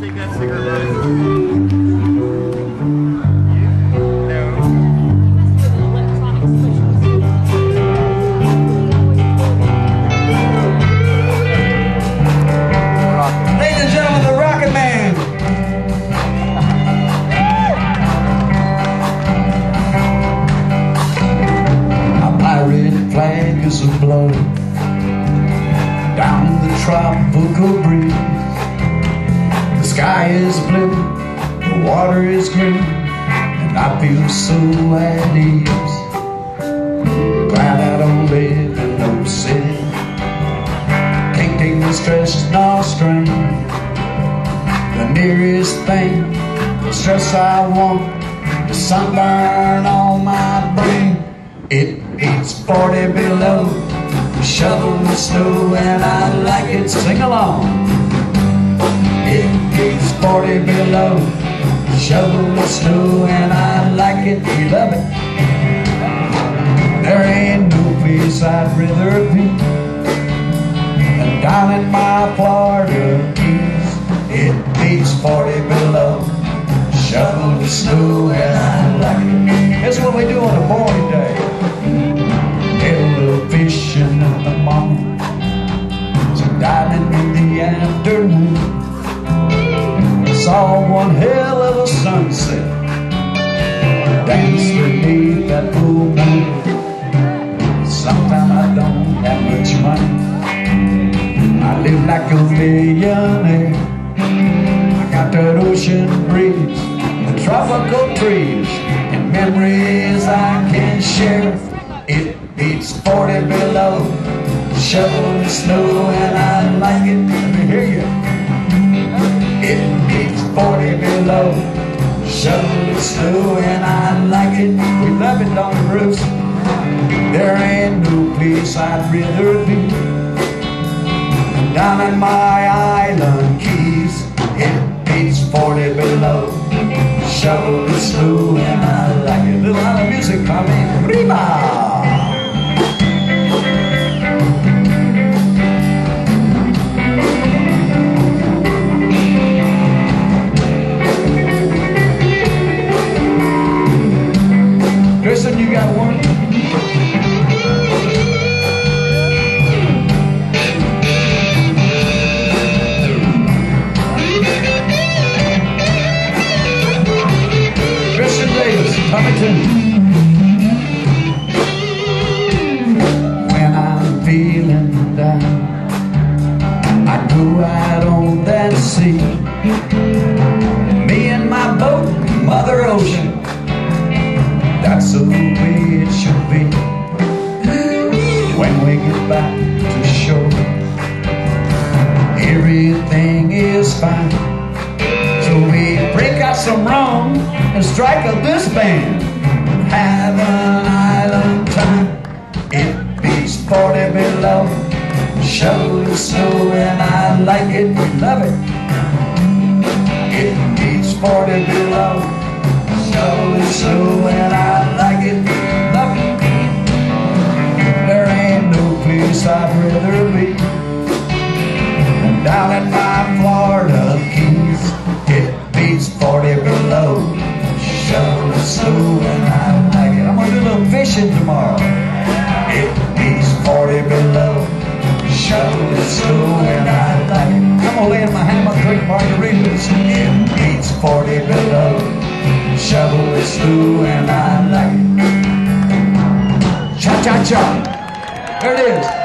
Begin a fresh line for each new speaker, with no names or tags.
Take that cigarette.
flag is the tropical breeze. The sky is blue, the water is green, and I feel so at ease. Glad I don't live in no city. Can't take no stress, no strain. The nearest thing, the stress I want, the sunburn on my brain. It beats 40 below, shovel the snow, and I like it. Sing along. It beats 40 below, shovel the snow, and I like it. We love it. There ain't no place I'd rather be and down in my Florida keys, it beats 40 below. Shovel the snow and I like it. Dance beneath that moon. Sometimes I don't have much money. I live like a millionaire. I got that ocean breeze, the tropical trees, and memories I can share. It beats 40 below, shovel the snow, and I like it. Let me hear you. It beats 40 below, the snow, and I like it. We love it, don't we, Bruce? There ain't no place I'd rather be down in my island keys. It beats 40 below. Shovel the snow and I like it. A Little island music coming. Riba! Christian, you got one? When I'm feeling down, I go out on that sea. Back to shore, everything is fine. So we break out some rum and strike a this band. Have an island time. It beats 40 below. Shovel the snow and I like it, love it. It beats 40 below. Shovel the snow and I I'd rather be down in my Florida keys, it beats 40 below. Shovel the snow and I like it. I'm gonna do a little fishing tomorrow. It beats 40 below. Shovel the snow and I like it. I'm gonna lay in my hammock, drink margaritas. It beats 40 below. Shovel the snow and I like it. Cha cha cha. There it is.